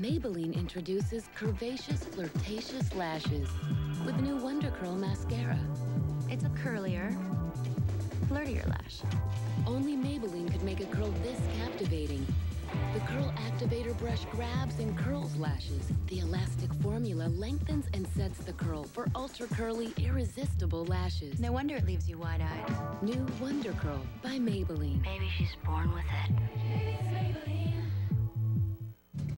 Maybelline introduces curvaceous, flirtatious lashes with new Wonder Curl mascara. It's a curlier, flirtier lash. Only Maybelline could make a curl this captivating. The Curl Activator brush grabs and curls lashes. The elastic formula lengthens and sets the curl for ultra curly, irresistible lashes. No wonder it leaves you wide-eyed. New Wonder Curl by Maybelline. Maybe she's born with it.